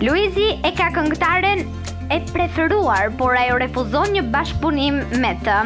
Luizi e ka këngëtaren e preferuar, por ajo refuzon një bashkëpunim me të.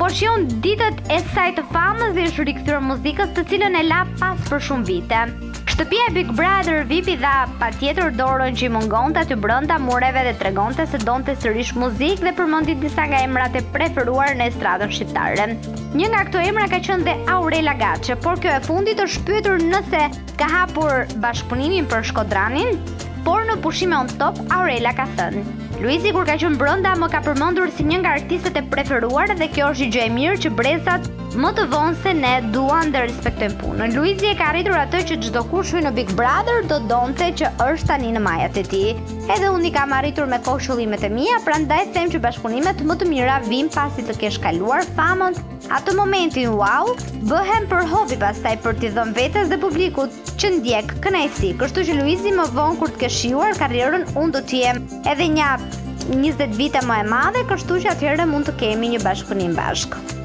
Po shijon ditët e saj të famës dhe i është rikthyer muzikës të cilën e la pas për shumë vite. Shtëpia e Big Brother VIP i dha patjetër dorën që i mungonte aty brenda mureve dhe tregonte se donte sërish muzikë dhe përmendi disa nga emrat e preferuar në estradën shqiptare. Një nga këto emra ka qenë dhe Aurela Gaçe, por kjo e fundit është pyetur nëse ka hapur bashkëpunimin për shkodranin, por në Pushime On Top Aurela ka thënë. Luizi kur ka qenë brenda më ka përmendur si një nga artistet e preferuar dhe kjo është një gjë e mirë që brezat Më të vonë se ne duan dhe respektojnë punën. Luizi e ka arritur atë që çdokush hyn në Big Brother do donte që është tani në majat e tij. Edhe unë i kam arritur me kohë qëllimet e mia, prandaj them që bashkëpunimet më të mira vijnë pasi të kesh kaluar famën. Atë momentin wow, bëhen për hobi pastaj për t'i dhënë vetes dhe publikut që ndjek kënaqësi. Kështu që Luizi më vonë kur të kesh shijuar karrierën, unë do të jem edhe nja 20 vite më e madhe, kështu që atëherë mund të kemi një bashkëpunim bashkë.